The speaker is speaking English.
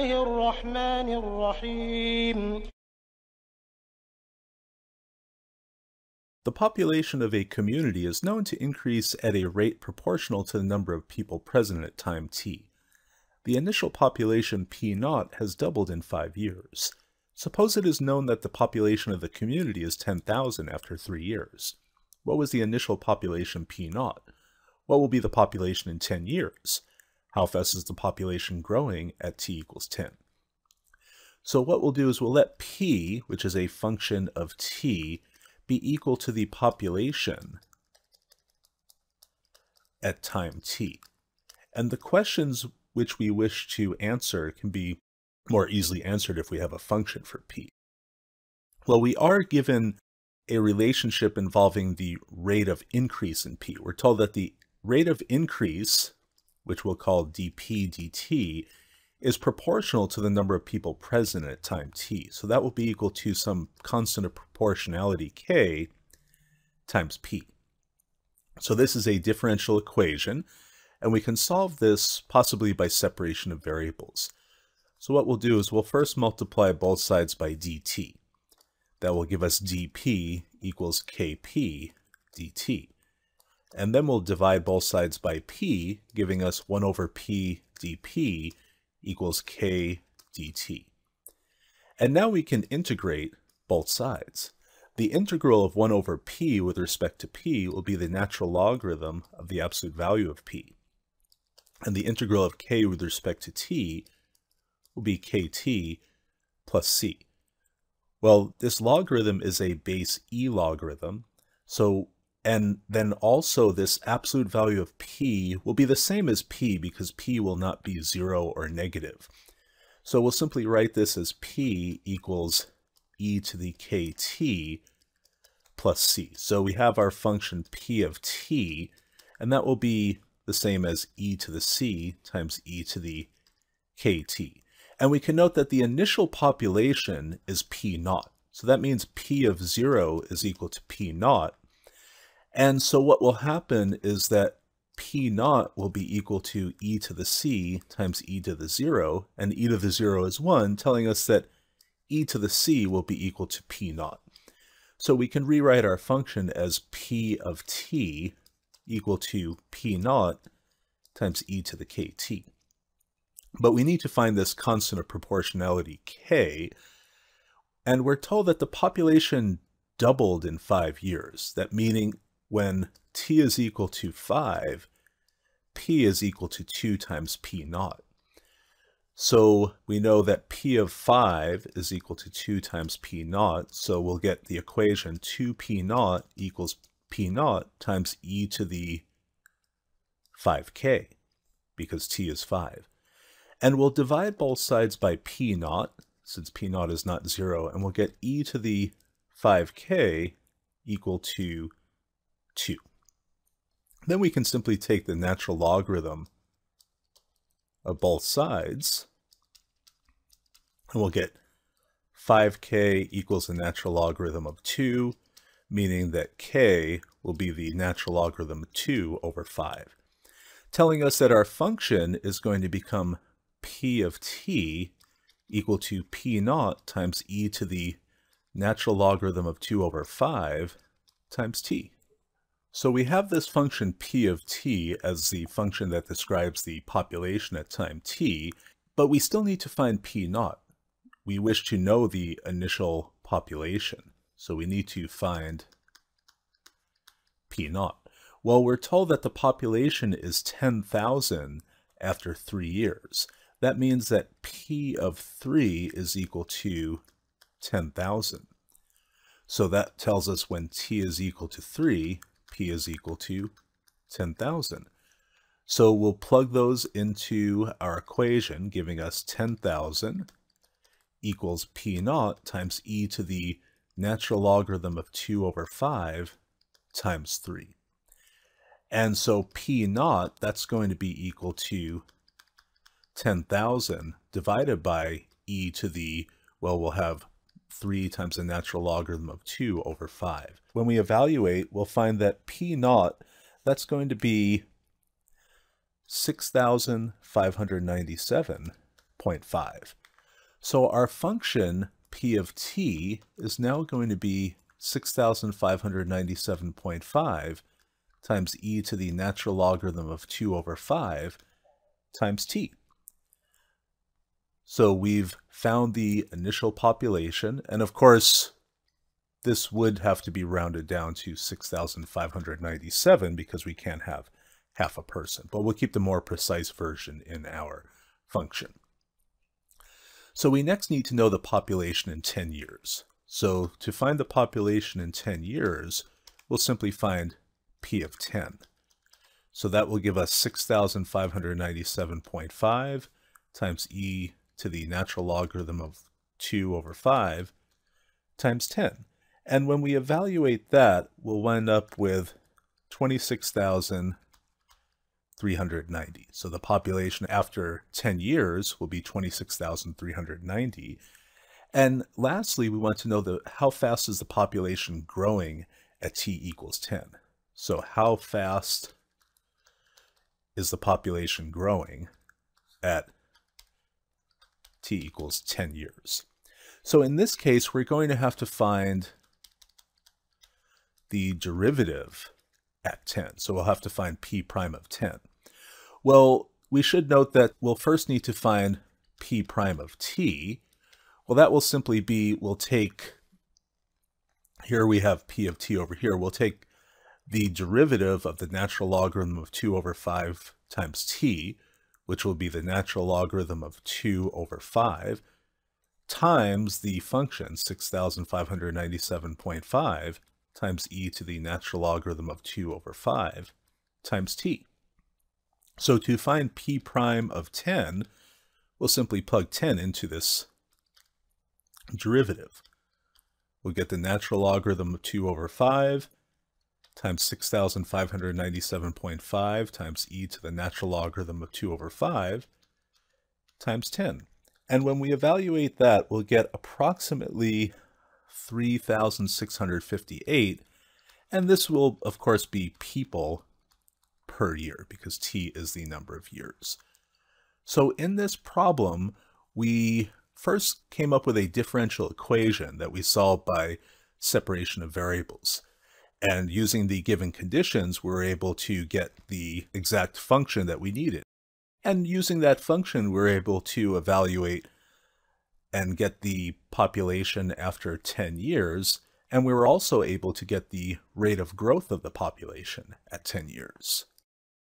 الله الرحمن الرحيم The population of a community is known to increase at a rate proportional to the number of people present at time t. The initial population p naught has doubled in five years. Suppose it is known that the population of the community is 10,000 after three years. What was the initial population p naught? What will be the population in 10 years? How fast is the population growing at t equals 10? So what we'll do is we'll let p, which is a function of t, be equal to the population at time t. And the questions which we wish to answer can be more easily answered if we have a function for p. Well, we are given a relationship involving the rate of increase in p. We're told that the rate of increase, which we'll call dp dt, is proportional to the number of people present at time t. So that will be equal to some constant of proportionality k times p. So this is a differential equation, and we can solve this possibly by separation of variables. So what we'll do is we'll first multiply both sides by dt. That will give us dp equals kp dt. And then we'll divide both sides by p, giving us 1 over p dp equals k dt. And now we can integrate both sides. The integral of 1 over p with respect to p will be the natural logarithm of the absolute value of p. And the integral of k with respect to t will be kt plus c. Well, this logarithm is a base e logarithm, so and then also this absolute value of p will be the same as p because p will not be 0 or negative. So we'll simply write this as p equals e to the kt plus c. So we have our function p of t, and that will be the same as e to the c times e to the kt. And we can note that the initial population is p naught. So that means p of 0 is equal to p naught, and so what will happen is that P naught will be equal to e to the c times e to the 0, and e to the 0 is 1, telling us that e to the c will be equal to P naught. So we can rewrite our function as P of t equal to P naught times e to the kt. But we need to find this constant of proportionality k, and we're told that the population doubled in five years, that meaning when t is equal to 5, p is equal to 2 times p naught. So we know that p of 5 is equal to 2 times p naught, so we'll get the equation 2p naught equals p naught times e to the 5k, because t is 5. And we'll divide both sides by p naught, since p naught is not 0, and we'll get e to the 5k equal to 2. Then we can simply take the natural logarithm of both sides, and we'll get 5k equals the natural logarithm of 2, meaning that k will be the natural logarithm of 2 over 5, telling us that our function is going to become p of t equal to p naught times e to the natural logarithm of 2 over 5 times t. So we have this function p of t as the function that describes the population at time t, but we still need to find p naught. We wish to know the initial population, so we need to find p naught. Well, we're told that the population is 10,000 after three years. That means that p of 3 is equal to 10,000. So that tells us when t is equal to 3, P is equal to 10,000. So we'll plug those into our equation, giving us 10,000 equals P naught times e to the natural logarithm of 2 over 5 times 3. And so P naught, that's going to be equal to 10,000 divided by e to the, well, we'll have 3 times the natural logarithm of 2 over 5. When we evaluate, we'll find that P naught, that's going to be 6,597.5. So our function p of t is now going to be 6,597.5 times e to the natural logarithm of 2 over 5 times t. So we've found the initial population, and of course, this would have to be rounded down to 6,597 because we can't have half a person, but we'll keep the more precise version in our function. So we next need to know the population in 10 years. So to find the population in 10 years, we'll simply find P of 10. So that will give us 6,597.5 times e to the natural logarithm of 2 over 5 times 10. And when we evaluate that, we'll wind up with 26,390. So the population after 10 years will be 26,390. And lastly, we want to know the, how fast is the population growing at t equals 10. So how fast is the population growing at t equals 10 years? So in this case, we're going to have to find the derivative at 10. So we'll have to find p prime of 10. Well, we should note that we'll first need to find p prime of t. Well, that will simply be, we'll take, here we have p of t over here, we'll take the derivative of the natural logarithm of 2 over 5 times t, which will be the natural logarithm of 2 over 5, times the function 6,597.5 times e to the natural logarithm of 2 over 5 times t. So to find p prime of 10, we'll simply plug 10 into this derivative. We'll get the natural logarithm of 2 over 5 times 6,597.5 times e to the natural logarithm of 2 over 5 times 10. And when we evaluate that, we'll get approximately 3,658. And this will, of course, be people per year because t is the number of years. So in this problem, we first came up with a differential equation that we solved by separation of variables. And using the given conditions, we're able to get the exact function that we needed. And using that function, we're able to evaluate and get the population after 10 years, and we were also able to get the rate of growth of the population at 10 years.